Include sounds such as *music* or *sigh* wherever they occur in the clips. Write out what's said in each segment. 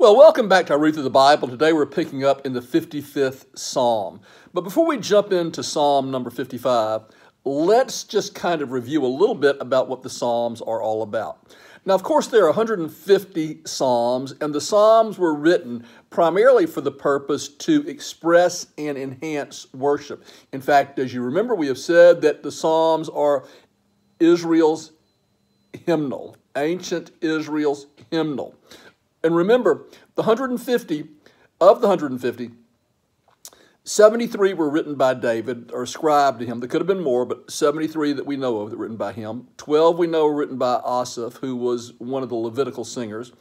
Well, welcome back to our Read Through the Bible. Today we're picking up in the 55th Psalm. But before we jump into Psalm number 55, let's just kind of review a little bit about what the Psalms are all about. Now, of course, there are 150 Psalms, and the Psalms were written primarily for the purpose to express and enhance worship. In fact, as you remember, we have said that the Psalms are Israel's hymnal, ancient Israel's hymnal. And remember, the 150, of the 150, 73 were written by David or ascribed to him. There could have been more, but 73 that we know of that were written by him. 12 we know were written by Asaph, who was one of the Levitical singers.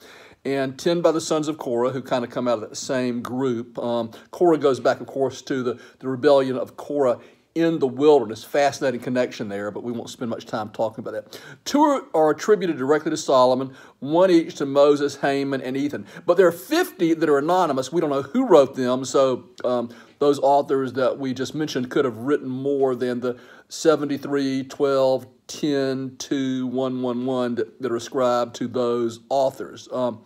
And 10 by the sons of Korah, who kind of come out of that same group. Um, Korah goes back, of course, to the, the rebellion of Korah in the wilderness. Fascinating connection there, but we won't spend much time talking about that. Two are attributed directly to Solomon, one each to Moses, Heman, and Ethan. But there are 50 that are anonymous. We don't know who wrote them, so um, those authors that we just mentioned could have written more than the 73, 12, 10, 2, 111 that, that are ascribed to those authors. Um,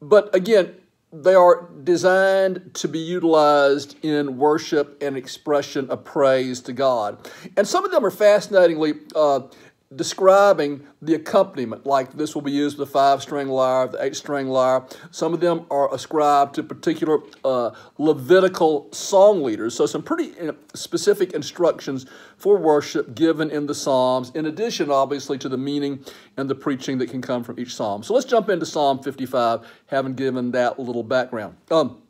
but again, they are designed to be utilized in worship and expression of praise to God. And some of them are fascinatingly uh, describing the accompaniment, like this will be used with the five string lyre, the eight string lyre. Some of them are ascribed to particular uh, Levitical song leaders. So, some pretty uh, specific instructions for worship given in the Psalms, in addition, obviously, to the meaning and the preaching that can come from each Psalm. So, let's jump into Psalm 55, having given that little background. Um,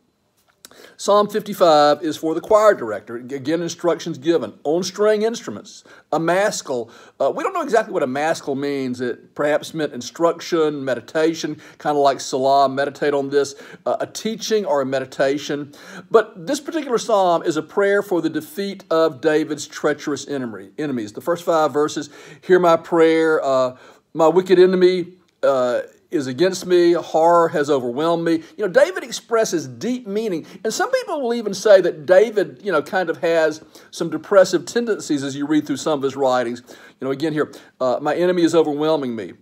Psalm 55 is for the choir director. Again, instructions given on string instruments, a maskil. Uh, we don't know exactly what a maskil means. It perhaps meant instruction, meditation, kind of like Selah, meditate on this, uh, a teaching or a meditation. But this particular psalm is a prayer for the defeat of David's treacherous enemy, enemies. The first five verses hear my prayer, uh, my wicked enemy. Uh, is against me, horror has overwhelmed me. You know, David expresses deep meaning. And some people will even say that David, you know, kind of has some depressive tendencies as you read through some of his writings. You know, again here, uh, my enemy is overwhelming me.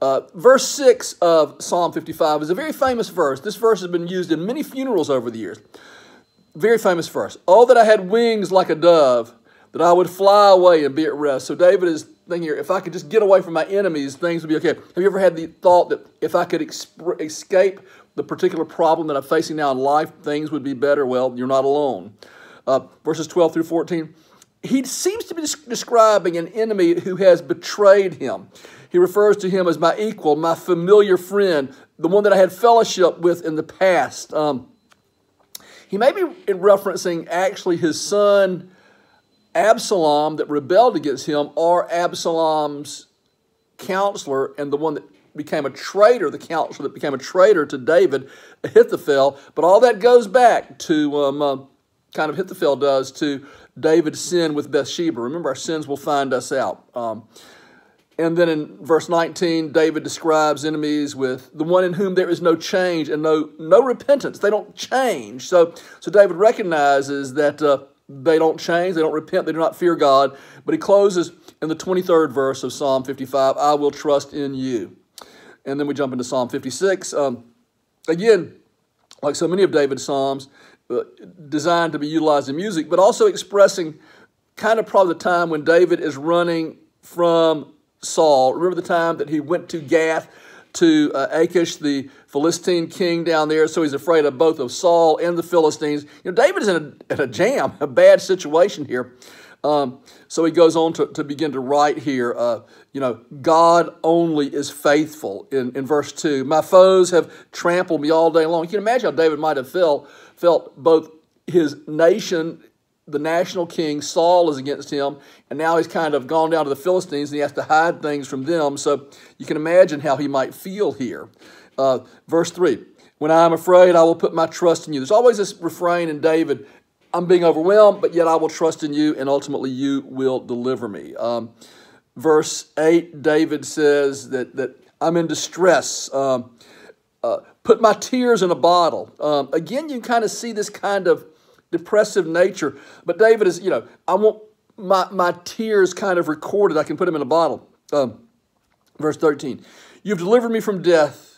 Uh, verse 6 of Psalm 55 is a very famous verse. This verse has been used in many funerals over the years. Very famous verse. Oh, that I had wings like a dove, that I would fly away and be at rest. So David is thing here, if I could just get away from my enemies, things would be okay. Have you ever had the thought that if I could escape the particular problem that I'm facing now in life, things would be better? Well, you're not alone. Uh, verses 12 through 14. He seems to be describing an enemy who has betrayed him. He refers to him as my equal, my familiar friend, the one that I had fellowship with in the past. Um, he may be referencing actually his son Absalom that rebelled against him or Absalom's counselor and the one that became a traitor, the counselor that became a traitor to David, Ahithophel. But all that goes back to um, uh, kind of Ahithophel does to David's sin with Bathsheba. Remember, our sins will find us out. Um, and then in verse 19, David describes enemies with the one in whom there is no change and no, no repentance. They don't change. So, so David recognizes that uh, they don't change, they don't repent, they do not fear God. But he closes in the 23rd verse of Psalm 55 I will trust in you. And then we jump into Psalm 56. Um, again, like so many of David's Psalms, uh, designed to be utilized in music, but also expressing kind of probably the time when David is running from Saul. Remember the time that he went to Gath to uh, Achish, the Philistine king down there, so he's afraid of both of Saul and the Philistines. You know, David is in a, in a jam, *laughs* a bad situation here. Um, so he goes on to, to begin to write here, uh, you know, God only is faithful in, in verse 2. My foes have trampled me all day long. You can imagine how David might have felt, felt both his nation the national king, Saul, is against him, and now he's kind of gone down to the Philistines and he has to hide things from them. So you can imagine how he might feel here. Uh, verse 3 When I am afraid, I will put my trust in you. There's always this refrain in David I'm being overwhelmed, but yet I will trust in you, and ultimately you will deliver me. Um, verse 8, David says that, that I'm in distress. Um, uh, put my tears in a bottle. Um, again, you kind of see this kind of depressive nature. But David is, you know, I want my, my tears kind of recorded. I can put them in a bottle. Um, verse 13 You've delivered me from death.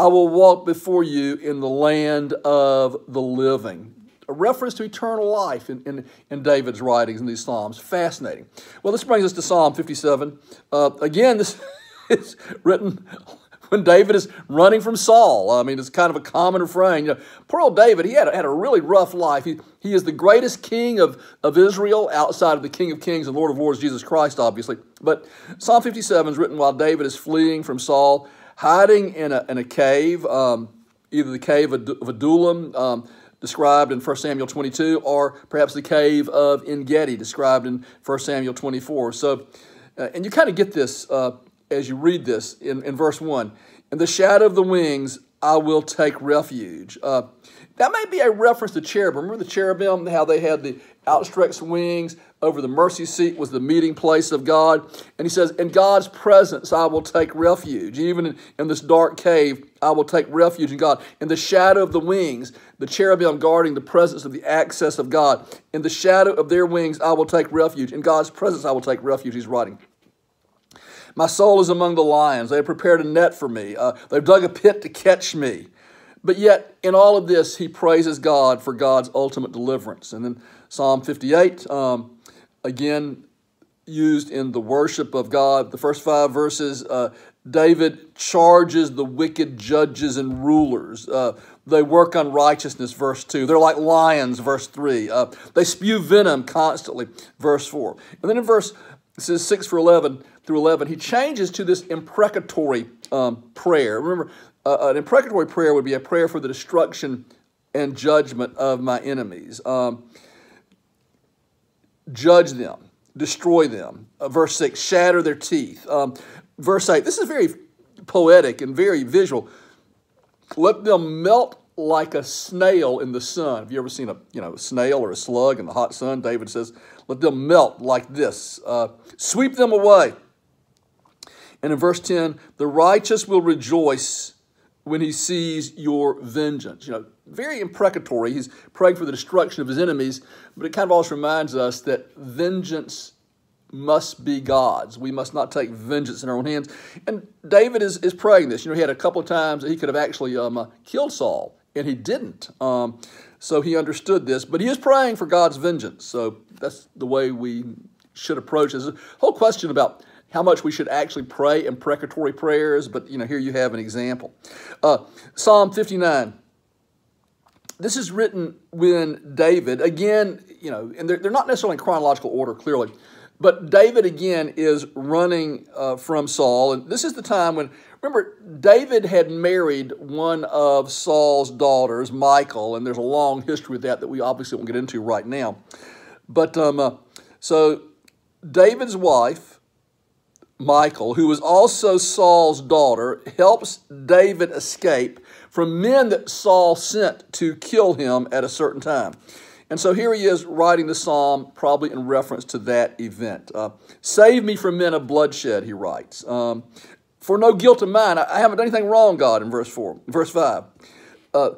I will walk before you in the land of the living. A reference to eternal life in, in, in David's writings in these Psalms. Fascinating. Well, this brings us to Psalm 57. Uh, again, this *laughs* is written when David is running from Saul. I mean, it's kind of a common refrain. You know, poor old David, he had a, had a really rough life. He, he is the greatest king of, of Israel outside of the King of Kings and Lord of Lords, Jesus Christ, obviously. But Psalm 57 is written while David is fleeing from Saul, hiding in a, in a cave, um, either the cave of Adullam, um, described in 1 Samuel 22, or perhaps the cave of Engedi, described in 1 Samuel 24. So, uh, and you kind of get this uh, as you read this in, in verse 1. In the shadow of the wings, I will take refuge. Uh, that may be a reference to cherubim. Remember the cherubim, how they had the outstretched wings over the mercy seat was the meeting place of God. And he says, In God's presence, I will take refuge. Even in, in this dark cave, I will take refuge in God. In the shadow of the wings, the cherubim guarding the presence of the access of God. In the shadow of their wings, I will take refuge. In God's presence, I will take refuge, he's writing. My soul is among the lions. They have prepared a net for me. Uh, they've dug a pit to catch me. But yet, in all of this, he praises God for God's ultimate deliverance. And then Psalm 58, um, again, used in the worship of God. The first five verses, uh, David charges the wicked judges and rulers. Uh, they work on righteousness, verse 2. They're like lions, verse 3. Uh, they spew venom constantly, verse 4. And then in verse it says 6 for 11 through 11, he changes to this imprecatory um, prayer. Remember, uh, an imprecatory prayer would be a prayer for the destruction and judgment of my enemies. Um, judge them, destroy them. Uh, verse 6, shatter their teeth. Um, verse 8, this is very poetic and very visual. Let them melt like a snail in the sun. Have you ever seen a you know a snail or a slug in the hot sun? David says, "Let them melt like this. Uh, sweep them away." And in verse ten, the righteous will rejoice when he sees your vengeance. You know, very imprecatory. He's praying for the destruction of his enemies, but it kind of also reminds us that vengeance must be God's. We must not take vengeance in our own hands. And David is, is praying this. You know, he had a couple of times that he could have actually um, uh, killed Saul and he didn't. Um, so he understood this, but he is praying for God's vengeance. So that's the way we should approach this. whole question about how much we should actually pray imprecatory prayers, but you know, here you have an example. Uh, Psalm 59. This is written when David, again, you know, and they're, they're not necessarily in chronological order, clearly, but David again is running uh, from Saul, and this is the time when Remember, David had married one of Saul's daughters, Michal, and there's a long history with that that we obviously won't get into right now. But um, uh, so David's wife, Michal, who was also Saul's daughter, helps David escape from men that Saul sent to kill him at a certain time. And so here he is writing the psalm, probably in reference to that event. Uh, Save me from men of bloodshed, he writes. Um, for no guilt of mine. I haven't done anything wrong, God, in verse 4. Verse 5. Uh,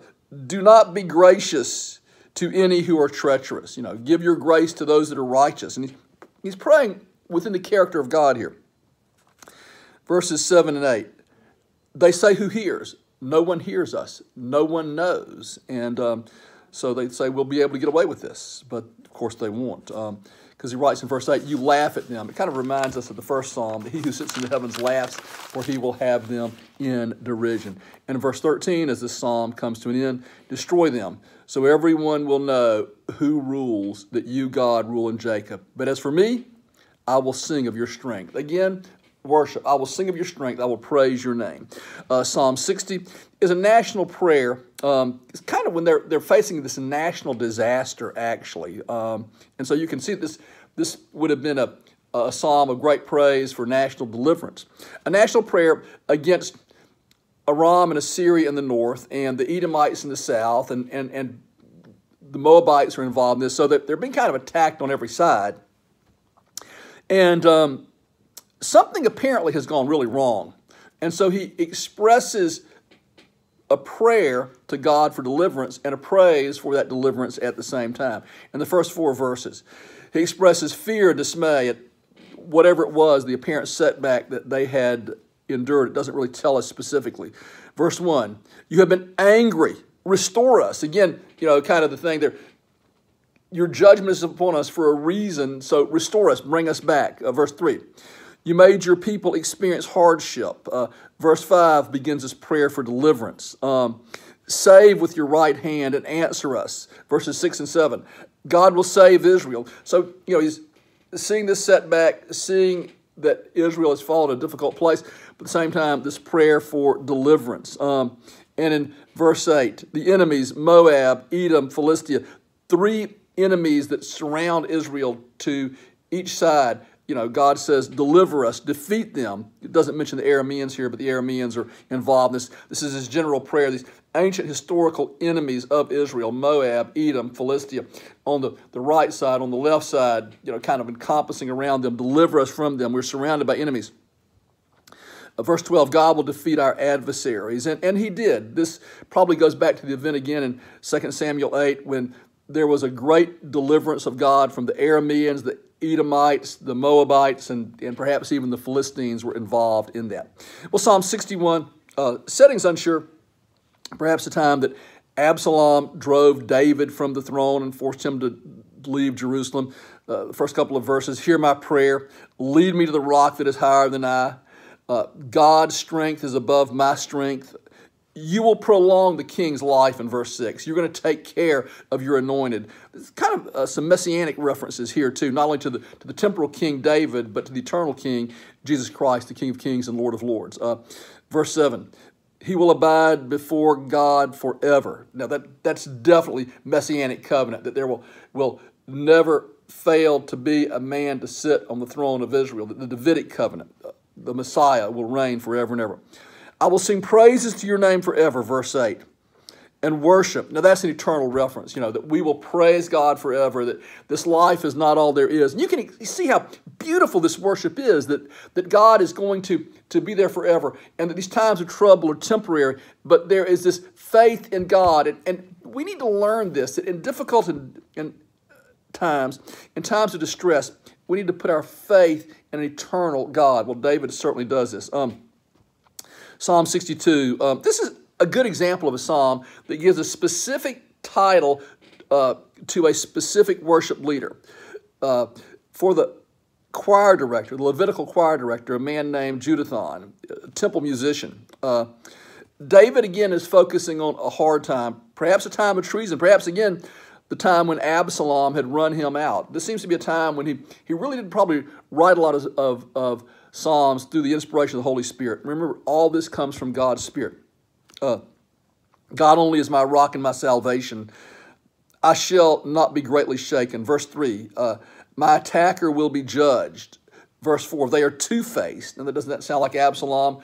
do not be gracious to any who are treacherous. You know, give your grace to those that are righteous. And he's, he's praying within the character of God here. Verses 7 and 8. They say, Who hears? No one hears us. No one knows. And um, so they say, We'll be able to get away with this. But of course, they won't. Um, because he writes in verse 8, You laugh at them. It kind of reminds us of the first psalm, that he who sits in the heavens laughs, for he will have them in derision. And in verse 13, as this psalm comes to an end, destroy them, so everyone will know who rules, that you, God, rule in Jacob. But as for me, I will sing of your strength. Again, worship. I will sing of your strength. I will praise your name. Uh, Psalm 60 is a national prayer. Um, it's kind of when they're, they're facing this national disaster, actually. Um, and so you can see this, this would have been a, a psalm of great praise for national deliverance. A national prayer against Aram and Assyria in the north and the Edomites in the south and, and, and the Moabites are involved in this. So that they're being kind of attacked on every side. And um, something apparently has gone really wrong. And so he expresses a prayer to God for deliverance and a praise for that deliverance at the same time. In the first four verses, he expresses fear and dismay at whatever it was, the apparent setback that they had endured. It doesn't really tell us specifically. Verse 1 You have been angry. Restore us. Again, you know, kind of the thing there. Your judgment is upon us for a reason, so restore us, bring us back. Uh, verse 3. You made your people experience hardship. Uh, verse 5 begins this prayer for deliverance. Um, save with your right hand and answer us. Verses 6 and 7. God will save Israel. So, you know, he's seeing this setback, seeing that Israel has fallen a difficult place, but at the same time, this prayer for deliverance. Um, and in verse 8, the enemies, Moab, Edom, Philistia, three enemies that surround Israel to each side you know, God says, deliver us, defeat them. It doesn't mention the Arameans here, but the Arameans are involved in this. This is his general prayer. These ancient historical enemies of Israel, Moab, Edom, Philistia, on the, the right side, on the left side, you know, kind of encompassing around them, deliver us from them. We're surrounded by enemies. Uh, verse 12, God will defeat our adversaries. And, and he did. This probably goes back to the event again in 2 Samuel 8 when there was a great deliverance of God from the Arameans, the Edomites, the Moabites, and, and perhaps even the Philistines were involved in that. Well, Psalm 61, uh, settings unsure, perhaps the time that Absalom drove David from the throne and forced him to leave Jerusalem. Uh, the first couple of verses Hear my prayer, lead me to the rock that is higher than I. Uh, God's strength is above my strength you will prolong the king's life in verse 6. You're going to take care of your anointed. There's kind of uh, some messianic references here, too, not only to the, to the temporal king David, but to the eternal king, Jesus Christ, the King of kings and Lord of lords. Uh, verse 7 He will abide before God forever. Now, that, that's definitely messianic covenant, that there will, will never fail to be a man to sit on the throne of Israel, the, the Davidic covenant. Uh, the Messiah will reign forever and ever. I will sing praises to your name forever, verse 8. And worship. Now, that's an eternal reference, you know, that we will praise God forever, that this life is not all there is. And you can see how beautiful this worship is, that, that God is going to, to be there forever, and that these times of trouble are temporary, but there is this faith in God. And, and we need to learn this, that in difficult in, in times, in times of distress, we need to put our faith in an eternal God. Well, David certainly does this. Um, Psalm 62. Um, this is a good example of a psalm that gives a specific title uh, to a specific worship leader. Uh, for the choir director, the Levitical choir director, a man named Jeduthun, a temple musician. Uh, David again is focusing on a hard time, perhaps a time of treason, perhaps again the time when Absalom had run him out. This seems to be a time when he, he really didn't probably write a lot of, of, of Psalms through the inspiration of the Holy Spirit. Remember, all this comes from God's Spirit. Uh, God only is my rock and my salvation. I shall not be greatly shaken. Verse 3 uh, My attacker will be judged. Verse 4 They are two faced. And that doesn't that sound like Absalom?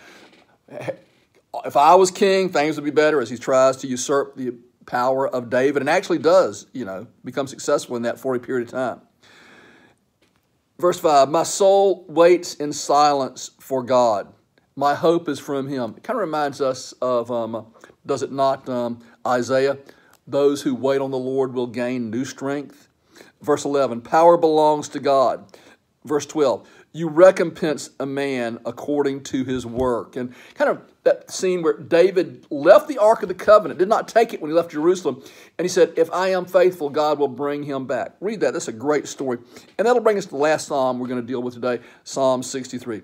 If I was king, things would be better as he tries to usurp the power of David and actually does, you know, become successful in that for a period of time. Verse 5 My soul waits in silence for God. My hope is from Him. It kind of reminds us of, um, does it not, um, Isaiah? Those who wait on the Lord will gain new strength. Verse 11 Power belongs to God. Verse 12 you recompense a man according to his work. And kind of that scene where David left the Ark of the Covenant, did not take it when he left Jerusalem, and he said, If I am faithful, God will bring him back. Read that. That's a great story. And that'll bring us to the last psalm we're going to deal with today, Psalm 63.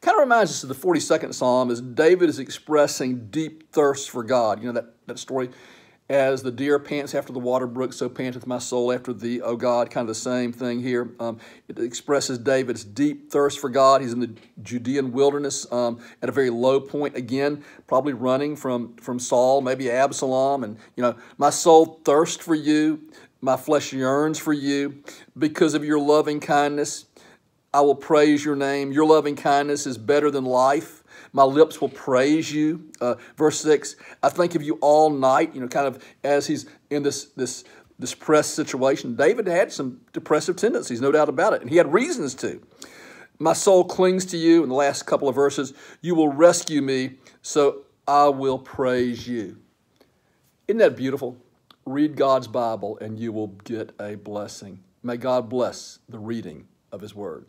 Kind of reminds us of the 42nd psalm as David is expressing deep thirst for God. You know that, that story as the deer pants after the water brook, so panteth my soul after thee, O God. Kind of the same thing here. Um, it expresses David's deep thirst for God. He's in the Judean wilderness um, at a very low point again, probably running from, from Saul, maybe Absalom. And, you know, my soul thirsts for you. My flesh yearns for you because of your loving kindness. I will praise your name. Your loving kindness is better than life. My lips will praise you. Uh, verse 6, I think of you all night, you know, kind of as he's in this, this, this depressed situation. David had some depressive tendencies, no doubt about it, and he had reasons to. My soul clings to you. In the last couple of verses, you will rescue me, so I will praise you. Isn't that beautiful? Read God's Bible and you will get a blessing. May God bless the reading of His Word.